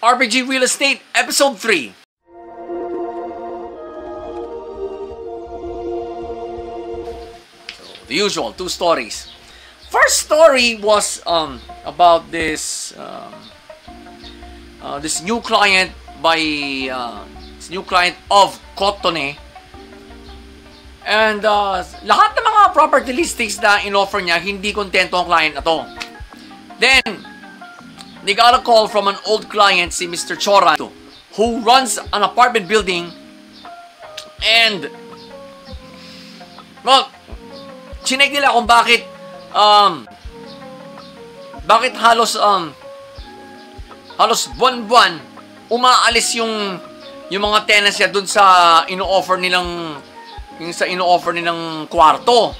RPG Real Estate, Episode 3. So, the usual, two stories. First story was um, about this um, uh, this new client by uh, this new client of Cotone. And uh, lahat ng mga property listings na in-offer niya, hindi kontento ang client na to. Then, they got a call from an old client, si Mr. Choran, who runs an apartment building and well, chinek nila kung bakit um bakit halos um halos buwan-buwan umaalis yung yung mga tenants niya dun sa ino-offer nilang yung sa ino-offer nilang kwarto.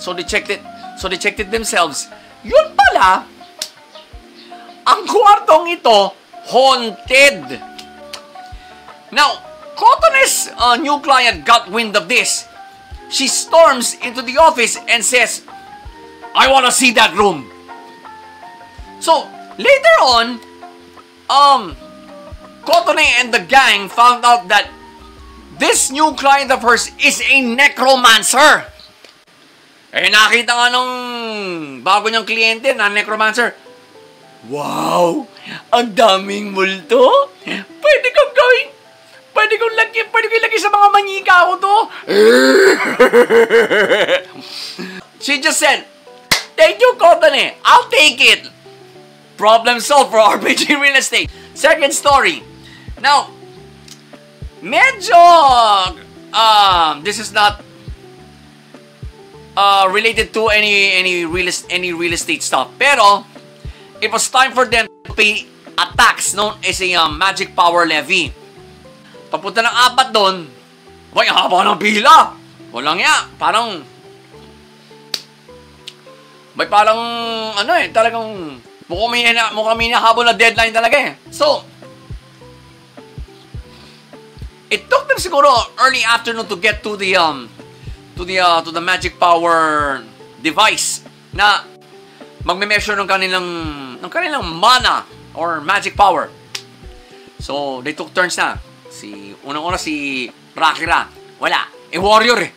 So they checked it. So they checked it themselves. Yun pala, ang kwartong ito, haunted. Now, Cotone's uh, new client got wind of this. She storms into the office and says, I want to see that room. So, later on, um, Cotone and the gang found out that this new client of hers is a necromancer. Eh, nakita nga nung bago niyang kliyente na necromancer. Wow! Ang daming multo! Pwede kong gawin! Pwede kong lagyan, pwede kong lagyan sa mga manika ko to! She just said, Thank you, Cotone! I'll take it! Problem solved for RPG Real Estate. Second story. Now, medyo, um, this is not uh, related to any any real any real estate stuff. Pero it was time for them to pay a tax known as a um, magic power levy. Papunta ng apat doon, ang haba ng pila. Walang ya, parang may parang ano eh, talagang mukhang may, na, mukhang may nahabol na deadline talaga eh. So, it took them siguro early afternoon to get to the um to the uh, to the magic power device na magme-measure ng kanilang ng kanilang mana or magic power. So, they took turns na. Si unang-una si Rakira. Wala. Eh, warrior eh.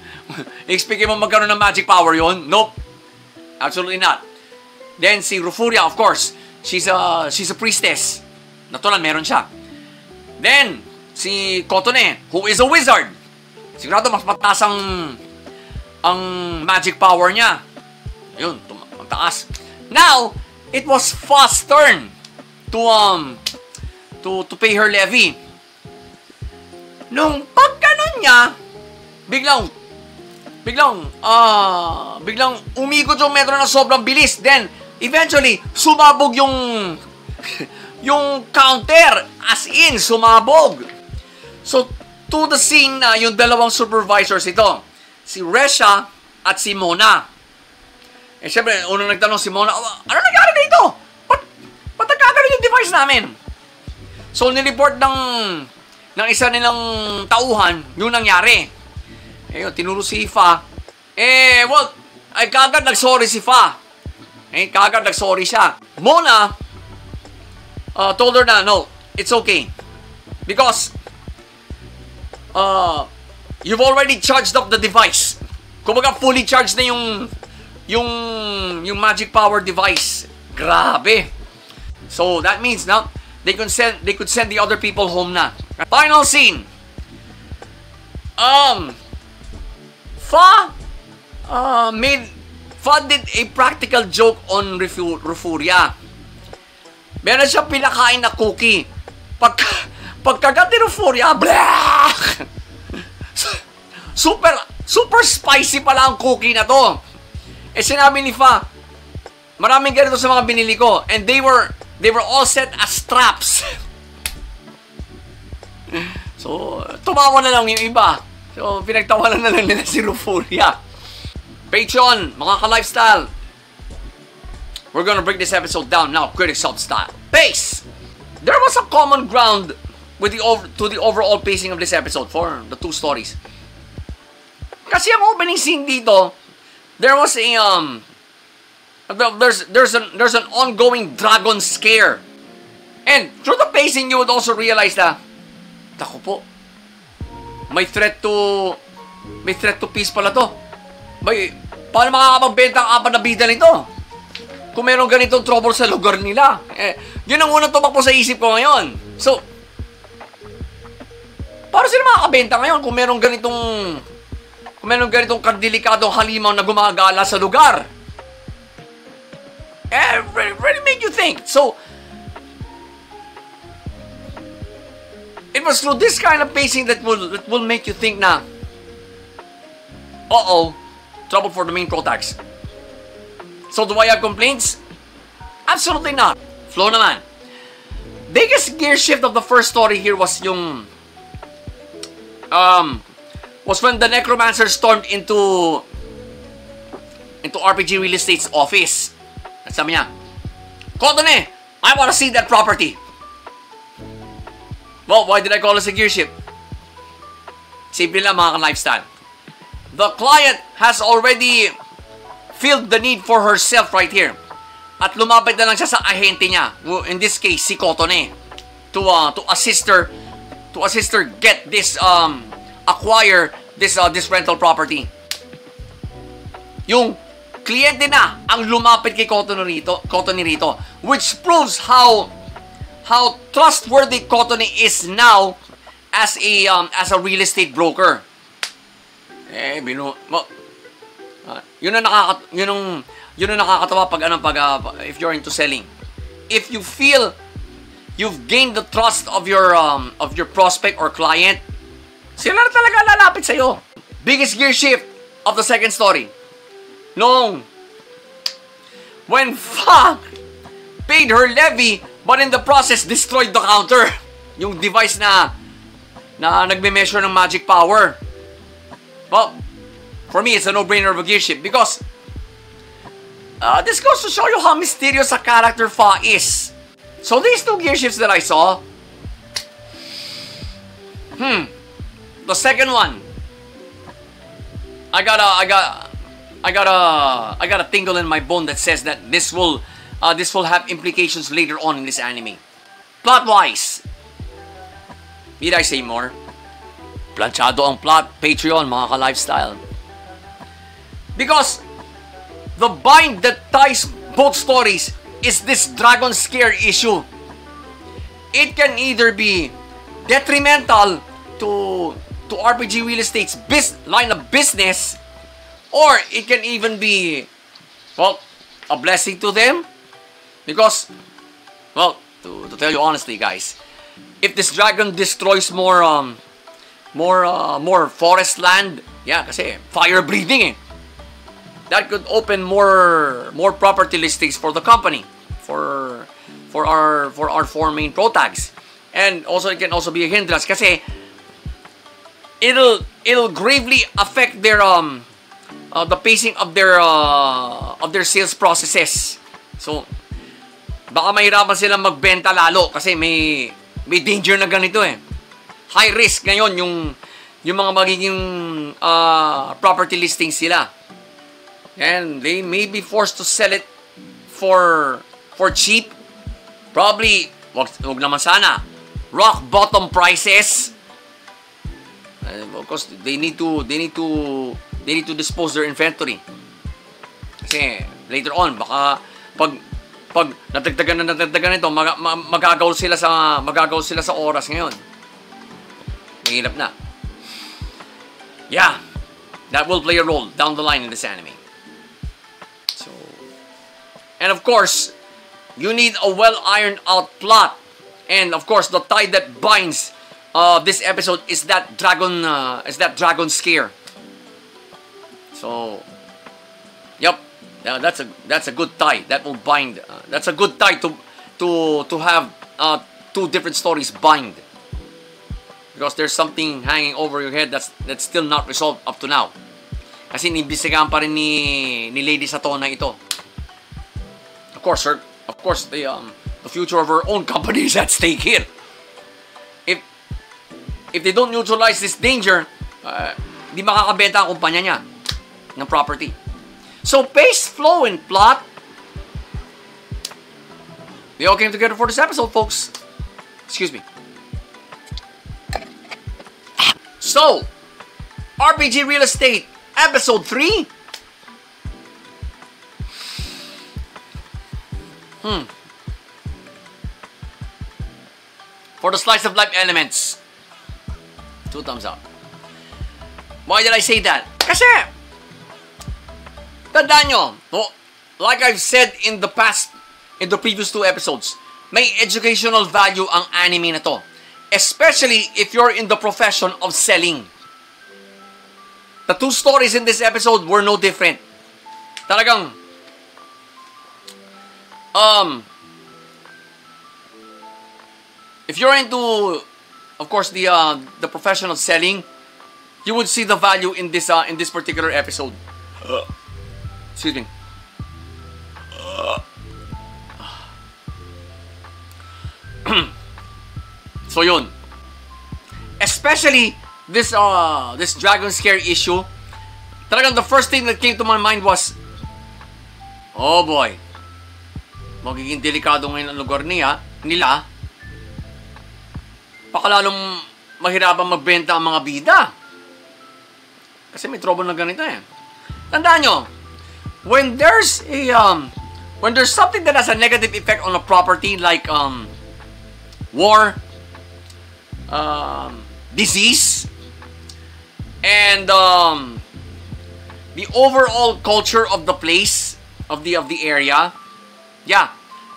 Expect mo magkaroon ng magic power yon? Nope. Absolutely not. Then si Rufuria, of course, she's a she's a priestess. Natural meron siya. Then si Kotone, who is a wizard. Sigurado mas mataas ang ang magic power niya. Yun, mataas. Now, it was Fa's turn to um to to pay her levy. Nung pagkanon niya, biglang biglang ah uh, biglang umikot yung metro na sobrang bilis. Then eventually sumabog yung yung counter as in sumabog. So to the scene na yung dalawang supervisors ito, si Resha at si Mona. Eh syempre, unang nagtanong si Mona, ano nangyari dito? Ba't, ba't nagkakaroon yung device namin? So, nireport ng, ng isa nilang tauhan yung nangyari. Eh, tinuro si Fa. Eh, well, ay kagad nag-sorry si Fa. Eh, kagad nag-sorry siya. Mona uh, told her na, no, it's okay. Because uh, you've already charged up the device. Kumbaga fully charged na yung yung yung magic power device. Grabe. So that means now they could send they could send the other people home na. Final scene. Um Fa uh, made Fa did a practical joke on Refu, Refuria. Meron siya pinakain na cookie. Pagka, pagkagat ni Refuria, blah! Super Super spicy pala ang cookie na to. Eh sinabi ni Fa, maraming ganito sa mga binili ko. And they were, they were all set as traps. so, tumawa na lang yung iba. So, pinagtawanan na lang nila si Rufuria. Patreon, mga ka-lifestyle. We're gonna break this episode down now, Critic Self style. Pace! There was a common ground with the over, to the overall pacing of this episode for the two stories. Kasi ang opening scene dito, there was a um there's there's an there's an ongoing dragon scare. And through the pacing, you would also realize na, Tako po, may threat to, may threat to peace pala to. May, paano makakapagbenta ang apat na bida nito? Kung meron ganitong trouble sa lugar nila. Eh, yun ang unang tumakbo sa isip ko ngayon. So, paano sila makakabenta ngayon kung meron ganitong kung meron ganitong kadelikadong halimaw na gumagala sa lugar? Eh, really, really made you think. So, it was through this kind of pacing that will that will make you think na, uh-oh, trouble for the main protags. So do I have complaints? Absolutely not. Flow naman. Biggest gear shift of the first story here was yung um was when the necromancer stormed into into RPG Real Estate's office. At sabi niya, Kotone, I want to see that property. Well, why did I call this a gear shift? Simple lang mga ka-lifestyle. The client has already felt the need for herself right here. At lumapit na lang siya sa ahente niya. In this case, si Kotone. To, uh, to assist her to assist her get this um acquire this uh, this rental property. Yung kliyente na ang lumapit kay Cotton rito, Cotton rito, which proves how how trustworthy Cotton is now as a um, as a real estate broker. Eh, binu mo, uh, yun ang nakaka yun ang yun ang nakakatawa pag ano pag uh, if you're into selling. If you feel you've gained the trust of your um, of your prospect or client, sila na talaga lalapit sa iyo. Biggest gear shift of the second story. Nung when fuck paid her levy but in the process destroyed the counter. Yung device na na nagme-measure ng magic power. Well, for me, it's a no-brainer of a gear shift because uh, this goes to show you how mysterious a character Fa is. So these two gear shifts that I saw, hmm, the second one, I got a, I got, I got a, I got a tingle in my bone that says that this will, uh, this will have implications later on in this anime. Plot-wise, need I say more? Planchado ang plot, Patreon, mga ka-lifestyle. Because the bind that ties both stories is this dragon scare issue. It can either be detrimental to to RPG Real Estate's bis- line of business or it can even be well a blessing to them? Because well to, to tell you honestly guys if this dragon destroys more um more uh, more forest land yeah kasi fire breathing eh that could open more more property listings for the company for for our for our four main pro and also it can also be a hindrance kasi it'll it'll gravely affect their um uh, the pacing of their uh, of their sales processes so baka mahirapan silang magbenta lalo kasi may may danger na ganito eh high risk ngayon yung yung mga magiging uh, property listings sila and they may be forced to sell it for for cheap. Probably, wag, wag naman sana. Rock bottom prices. Uh, of course, they need to they need to they need to dispose their inventory. Kasi later on baka pag pag natagdagan na natagdagan nito, mag, mag, magagaw sila sa magagaw sila sa oras ngayon. Mahirap na. Yeah. That will play a role down the line in this anime. And of course, you need a well ironed out plot. And of course, the tie that binds uh, this episode is that dragon uh, is that dragon scare. So, yep, that's a that's a good tie that will bind. Uh, that's a good tie to to to have uh, two different stories bind because there's something hanging over your head that's that's still not resolved up to now. Kasi inimbestigahan pa rin ni, ni Lady Satona ito. Of course, sir, of course, the um, the future of her own company is at stake here. If they don't neutralize this danger, uh, di makakabenta ang kumpanya niya ng property. So, pace, flow, and plot, We all came together for this episode, folks. Excuse me. So, RPG Real Estate, Episode 3. Hmm. For the slice of life elements, two thumbs up. Why did I say that? Kasi, tandaan nyo, no, like I've said in the past, in the previous two episodes, may educational value ang anime na to. Especially if you're in the profession of selling. The two stories in this episode were no different. Talagang, um, if you're into, of course, the uh, the professional of selling, you would see the value in this uh, in this particular episode. Excuse me. so yun. Especially this uh this dragon scare issue. Talagang the first thing that came to my mind was Oh boy. Magiging delikado ngayon ang lugar niya, nila. Pakalalong mahirapan magbenta ang mga bida. Kasi may trouble na ganito eh. Tandaan nyo, when there's a um when there's something that has a negative effect on a property like um war, um, disease, and um, the overall culture of the place of the of the area, yeah,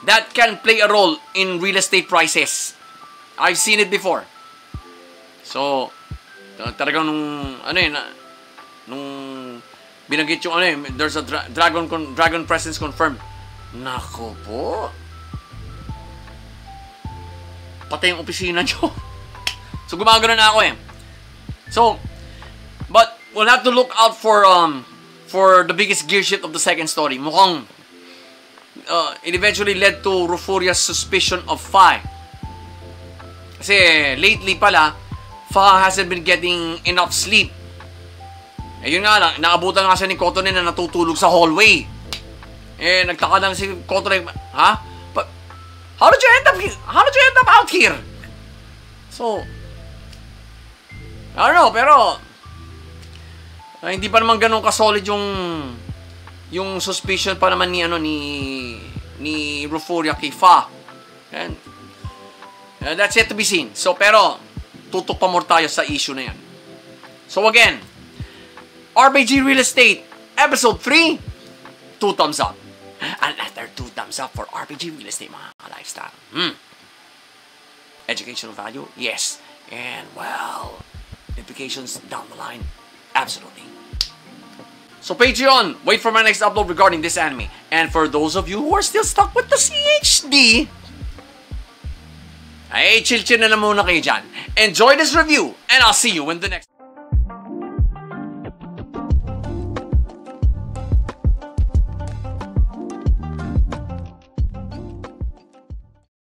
that can play a role in real estate prices. I've seen it before. So, ta- talagang nung ano yun, na- nung binanggit yung ano yun, there's a dra- dragon con- dragon presence confirmed. Nako po. Patay yung opisina nyo. so, gumagano na ako eh. So, but we'll have to look out for um for the biggest gear shift of the second story. Mukhang uh, it eventually led to Rufuria's suspicion of Fi. Kasi lately pala, Fa hasn't been getting enough sleep. Eh yun nga lang, naabutan nga siya ni Kotonen na natutulog sa hallway. Eh, nagtaka lang si Kotonen, ha? But, how did you end up here? How did you end up out here? So, I don't know, pero ah, hindi pa naman ganun ka-solid yung yung suspicion pa naman ni ano ni ni Rufuria kay Fa. And uh, that's yet to be seen. So pero tutok pa more tayo sa issue na yan. So again, RBG Real Estate episode 3 two thumbs up. Another two thumbs up for RPG Real Estate mga ka-lifestyle. Hmm. Educational value? Yes. And well, implications down the line? Absolutely. So Patreon, wait for my next upload regarding this anime. And for those of you who are still stuck with the CHD, ay chill-chill na lang muna kayo dyan. Enjoy this review, and I'll see you in the next